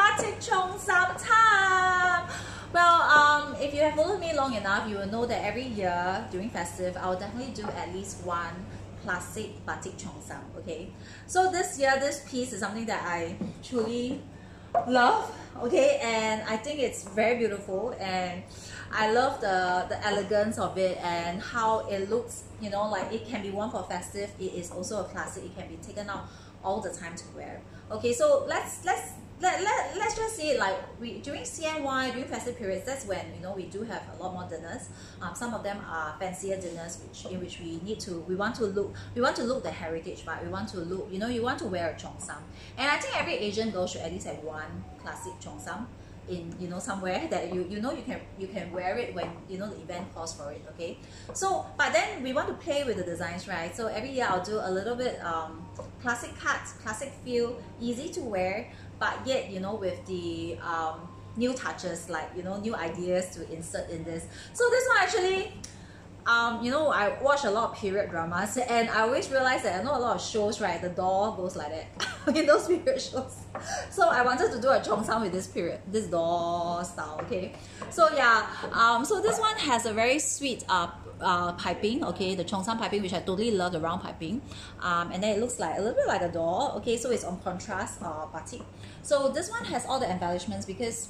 batik cheongsam time. Well, um, if you have followed me long enough, you will know that every year during festive, I will definitely do at least one classic batik chong cheongsam. Okay, so this year this piece is something that I truly love. Okay, and I think it's very beautiful and I love the the elegance of it and how it looks. You know, like it can be worn for festive. It is also a classic. It can be taken out all the time to wear. Okay, so let's let's let, let, let's just say like we during CNY during festive periods that's when you know we do have a lot more dinners. Um, some of them are fancier dinners which in which we need to we want to look we want to look the heritage but we want to look you know you want to wear a cheongsam. And I think every Asian girl should at least have one classic cheongsam in you know somewhere that you you know you can you can wear it when you know the event calls for it okay? So but then we want to play with the designs right? So every year I'll do a little bit um, classic cuts classic feel easy to wear but yet you know with the um, new touches like you know new ideas to insert in this. So this one actually um, you know, I watch a lot of period dramas and I always realize that I know a lot of shows, right? The door goes like that period shows. So I wanted to do a chong cheongsam with this period, this door style, okay? So yeah, um, so this one has a very sweet uh, uh, piping, okay, the cheongsam piping, which I totally love the round piping. Um, and then it looks like a little bit like a door, okay, so it's on contrast uh, batik. So this one has all the embellishments because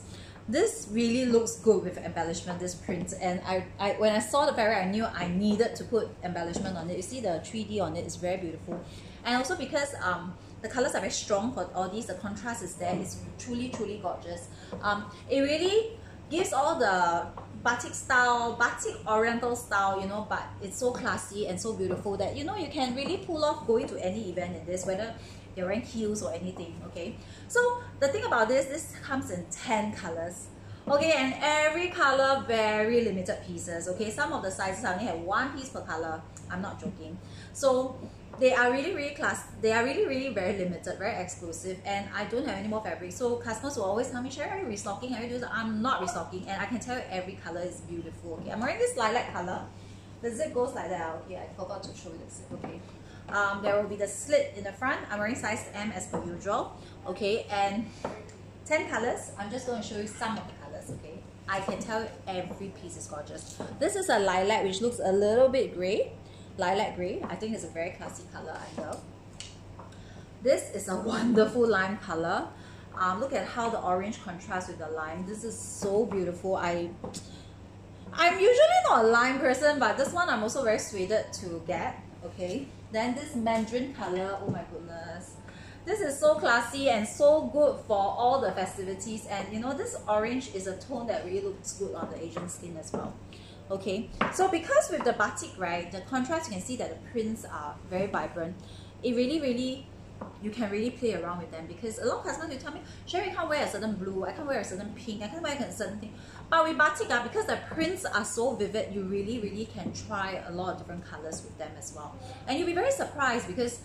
this really looks good with embellishment this print and I, I when I saw the fabric I knew I needed to put embellishment on it you see the 3D on it is very beautiful and also because um, the colors are very strong for all these the contrast is there it's truly truly gorgeous. Um, it really gives all the batik style batik oriental style you know but it's so classy and so beautiful that you know you can really pull off going to any event in this whether you're wearing heels or anything okay? So the thing about this this comes in 10 colors okay and every color very limited pieces okay? Some of the sizes I only have one piece per color. I'm not joking. So they are really really class they are really really very limited very exclusive and I don't have any more fabric. So customers will always tell me Sherry are you restocking? Are you doing I'm not restocking and I can tell you every color is beautiful okay? I'm wearing this lilac color. The zip goes like that okay? I forgot to show you the zip okay? Um, there will be the slit in the front. I'm wearing size M as per usual. Okay, and 10 colors. I'm just going to show you some of the colors, okay? I can tell every piece is gorgeous. This is a lilac which looks a little bit grey. Lilac grey. I think it's a very classy color I love. This is a wonderful lime color. Um, look at how the orange contrasts with the lime. This is so beautiful. I I'm usually not a lime person, but this one I'm also very swayed to get. Okay. Then this mandarin color, oh my goodness. This is so classy and so good for all the festivities. And you know, this orange is a tone that really looks good on the Asian skin as well. Okay, so because with the batik, right, the contrast, you can see that the prints are very vibrant. It really, really you can really play around with them because a lot of customers will tell me, Sherry, I can't wear a certain blue, I can't wear a certain pink, I can't wear a certain thing. But with batik, uh, because the prints are so vivid, you really, really can try a lot of different colors with them as well. And you'll be very surprised because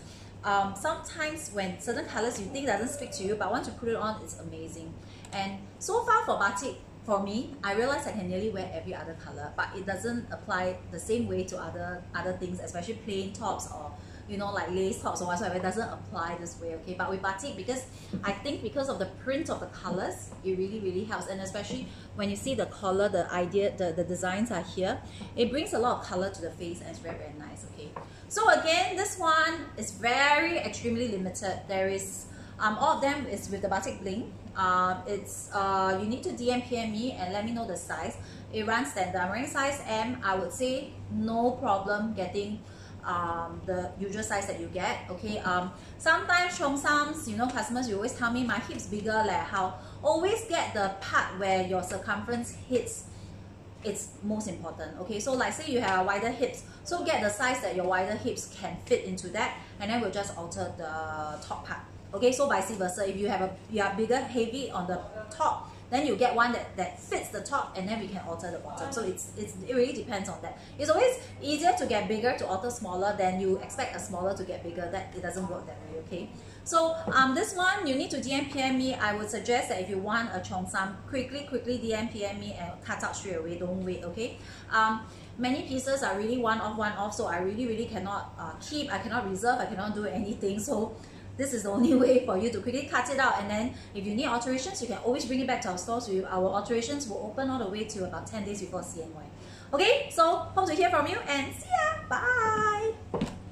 um, sometimes when certain colors you think doesn't speak to you, but once you put it on, it's amazing. And so far for batik, for me, I realize I can nearly wear every other color, but it doesn't apply the same way to other other things, especially plain tops or you know, like lace tops or whatsoever, it doesn't apply this way, okay? But with batik, because I think because of the print of the colors, it really, really helps. And especially when you see the color, the idea, the, the designs are here, it brings a lot of color to the face and it's very, very nice, okay? So again, this one is very extremely limited. There is, um, all of them is with the batik bling. Um, it's, uh, you need to DM PM me and let me know the size. It runs standard. I'm wearing size M. I would say no problem getting um, the usual size that you get okay? Um, sometimes cheongsams you know customers you always tell me my hips bigger like how always get the part where your circumference hits it's most important okay? So like say you have wider hips so get the size that your wider hips can fit into that and then we'll just alter the top part okay? So vice versa if you have a you are bigger heavy on the top then you get one that, that fits the top and then we can alter the bottom. So it's, it's it really depends on that. It's always easier to get bigger to alter smaller than you expect a smaller to get bigger. That it doesn't work that way, okay? So um, this one, you need to DM PM me. I would suggest that if you want a cheongsam, quickly, quickly DM PM me and cut out straight away. Don't wait, okay? Um, many pieces are really one off, one off. So I really, really cannot uh, keep. I cannot reserve. I cannot do anything. So this is the only way for you to quickly cut it out. And then if you need alterations, you can always bring it back to our stores. We, Our alterations will open all the way to about 10 days before CNY. Okay, so hope to hear from you and see ya. Bye.